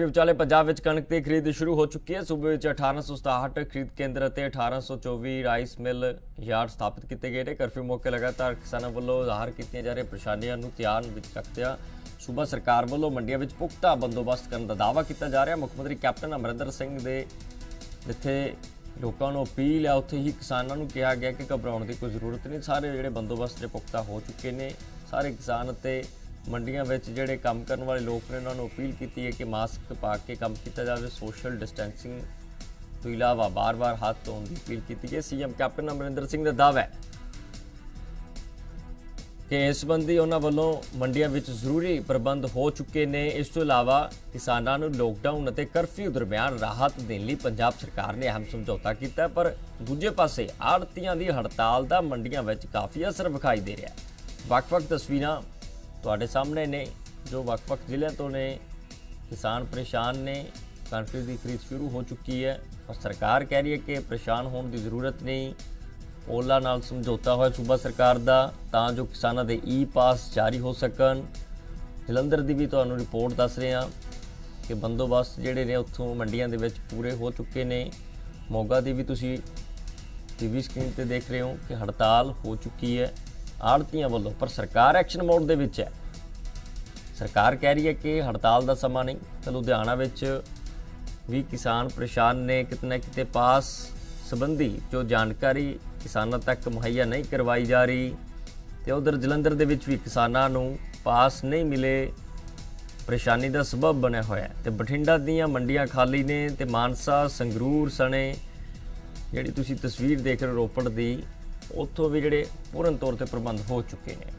Curfew ਵਿਚਾਲੇ ਪੰਜਾਬ ਵਿੱਚ ਕਣਕ ਦੀ ਖਰੀਦ ਸ਼ੁਰੂ ਹੋ ਚੁੱਕੀ ਹੈ। ਸੂਬੇ ਵਿੱਚ 1867 ਖਰੀਦ ਕੇਂਦਰ ਅਤੇ 1824 ਰਾਈਸ ਮਿਲ ਯਾਰਡ ਸਥਾਪਿਤ ਕੀਤੇ ਗਏ ਨੇ। ਕਰਫਿਊ ਮੌਕੇ ਲਗਾਤਾਰ ਕਿਸਾਨਾਂ ਵੱਲੋਂ ਜ਼ਾਹਰ ਕੀਤੀਆਂ ਜਾ ਰਹੀਆਂ ਪਰੇਸ਼ਾਨੀਆਂ ਨੂੰ ਧਿਆਨ ਵਿੱਚ ਰੱਖਦਿਆਂ ਸੂਬਾ ਸਰਕਾਰ ਵੱਲੋਂ ਮੰਡੀਆਂ ਵਿੱਚ ਪੁਖਤਾ ਬੰਦੋਬਸਤ ਕਰਨ ਦਾ ਦਾਅਵਾ ਕੀਤਾ ਜਾ ਰਿਹਾ। ਮੁੱਖ ਮੰਤਰੀ ਕੈਪਟਨ ਅਮਰਿੰਦਰ ਸਿੰਘ ਦੇ ਜਿੱਥੇ ਲੋਕਾਂ ਨੂੰ ਅਪੀਲ ਹੈ ਉੱਥੇ ਹੀ ਕਿਸਾਨਾਂ ਨੂੰ ਕਿਹਾ ਗਿਆ ਕਿ ਘਬਰਾਉਣ ਦੀ ਕੋਈ ਜ਼ਰੂਰਤ ਨਹੀਂ। ਸਾਰੇ ਜਿਹੜੇ ਬੰਦੋਬਸਤ ਦੇ ਪੁਖਤਾ ਹੋ ਚੁੱਕੇ ਨੇ। ਸਾਰੇ ਕਿਸਾਨ ਅਤੇ ਮੰਡੀਆਂ ਵਿੱਚ ਜਿਹੜੇ ਕੰਮ ਕਰਨ ਵਾਲੇ ਲੋਕ ਨੇ, ਉਹਨਾਂ ਨੂੰ ਅਪੀਲ ਕੀਤੀ ਹੈ ਕਿ ਮਾਸਕ ਪਾ ਕੇ ਕੰਮ ਕੀਤਾ ਜਾਵੇ। ਸੋਸ਼ਲ ਡਿਸਟੈਂਸਿੰਗ ਤੋਂ ਇਲਾਵਾ ਬਾਰ-ਬਾਰ ਹੱਥ ਧੋਣ ਦੀ ਅਪੀਲ ਕੀਤੀ ਗਈ। ਸੀਐਮ ਕੈਪਟਨ ਅਮਰਿੰਦਰ ਸਿੰਘ ਦਾ ਦਾਅਵਾ ਹੈ ਕਿ ਇਸ ਸੰਬੰਧੀ ਉਹਨਾਂ ਵੱਲੋਂ ਮੰਡੀਆਂ ਵਿੱਚ ਜ਼ਰੂਰੀ ਪ੍ਰਬੰਧ ਹੋ ਚੁੱਕੇ ਨੇ। ਇਸ ਤੋਂ ਇਲਾਵਾ ਕਿਸਾਨਾਂ ਨੂੰ ਲੋਕਡਾਊਨ ਅਤੇ ਕਰਫਿਊ ਦਰਮਿਆਨ ਰਾਹਤ ਦੇਣ ਲਈ ਪੰਜਾਬ ਸਰਕਾਰ ਨੇ ਅਹਿਮ ਸਮਝੌਤਾ ਕੀਤਾ ਪਰ ਦੂਜੇ ਪਾਸੇ ਆੜਤੀਆਂ ਦੀ ਹੜਤਾਲ ਦਾ ਮੰਡੀਆਂ ਵਿੱਚ ਕਾਫੀ ਅਸਰ ਵਿਖਾਈ ਦੇ ਰਿਹਾ ਵੱਖ-ਵੱਖ ਤਸਵੀਰਾਂ ਤੁਹਾਡੇ ਸਾਹਮਣੇ ਨੇ, ਜੋ ਵੱਖ-ਵੱਖ ਜ਼ਿਲ੍ਹਿਆਂ ਤੋਂ ਨੇ, ਕਿਸਾਨ ਪਰੇਸ਼ਾਨ ਨੇ, ਕਣਕ ਦੀ ਖਰੀਦ ਸ਼ੁਰੂ ਹੋ ਚੁੱਕੀ ਹੈ। ਪਰ ਸਰਕਾਰ ਕਹਿ ਰਹੀ ਹੈ ਕਿ ਪਰੇਸ਼ਾਨ ਹੋਣ ਦੀ ਜ਼ਰੂਰਤ ਨਹੀਂ। ਓਲਾ ਨਾਲ ਸਮਝੌਤਾ ਹੋਇਆ ਸੂਬਾ ਸਰਕਾਰ ਦਾ, ਤਾਂ ਜੋ ਕਿਸਾਨਾਂ ਦੇ ਈ ਪਾਸ ਜਾਰੀ ਹੋ ਸਕਣ। ਜਲੰਧਰ ਦੀ ਵੀ ਤੁਹਾਨੂੰ ਰਿਪੋਰਟ ਦੱਸ ਰਹੇ ਹਾਂ ਕਿ ਬੰਦੋਬਸਤ ਜਿਹੜੇ ਨੇ, ਉੱਥੋਂ ਮੰਡੀਆਂ ਦੇ ਵਿੱਚ ਪੂਰੇ ਹੋ ਚੁੱਕੇ ਨੇ। ਮੋਗਾ ਦੀ ਵੀ ਤੁਸੀਂ ਟੀਵੀ ਸਕਰੀਨ ਤੇ ਦੇਖ ਰਹੇ ਹੋ ਕਿ ਹੜਤਾਲ ਹੋ ਚੁੱਕੀ ਹੈ। ਆੜਤੀਆਂ ਵੱਲੋਂ, ਪਰ ਸਰਕਾਰ ਐਕਸ਼ਨ ਮੋਡ ਦੇ ਵਿੱਚ ਹੈ। ਸਰਕਾਰ ਕਹਿ ਰਹੀ ਹੈ ਕਿ ਹੜਤਾਲ ਦਾ ਸਮਾਂ ਨਹੀਂ, ਤਾਂ ਲੁਧਿਆਣਾ ਵਿੱਚ ਵੀ ਕਿਸਾਨ ਪਰੇਸ਼ਾਨ ਨੇ, ਕਿਤੇ ਨਾ ਕਿਤੇ ਪਾਸ ਸੰਬੰਧੀ ਜੋ ਜਾਣਕਾਰੀ ਕਿਸਾਨਾਂ ਤੱਕ ਮੁਹੱਈਆ ਨਹੀਂ ਕਰਵਾਈ ਜਾ ਰਹੀ, ਤੇ ਉਧਰ ਜਲੰਧਰ ਦੇ ਵਿੱਚ ਵੀ ਕਿਸਾਨਾਂ ਨੂੰ ਪਾਸ ਨਹੀਂ ਮਿਲੇ, ਪਰੇਸ਼ਾਨੀ ਦਾ ਸਬਬ ਬਣਿਆ ਹੋਇਆ ਹੈ। ਤੇ ਬਠਿੰਡਾ ਦੀਆਂ ਮੰਡੀਆਂ ਖਾਲੀ ਨੇ, ਤੇ ਮਾਨਸਾ ਸੰਗਰੂਰ ਸਣੇ, ਜਿਹੜੀ ਤੁਸੀਂ ਤਸਵੀਰ ਦੇਖ ਰਹੇ ਹੋ ਰੋਪੜ ਦੀ ਉੱਥੋਂ ਵੀ ਜਿਹੜੇ ਪੂਰਨ ਤੌਰ ਤੇ ਪ੍ਰਬੰਧ ਹੋ ਚੁੱਕੇ ਨੇ।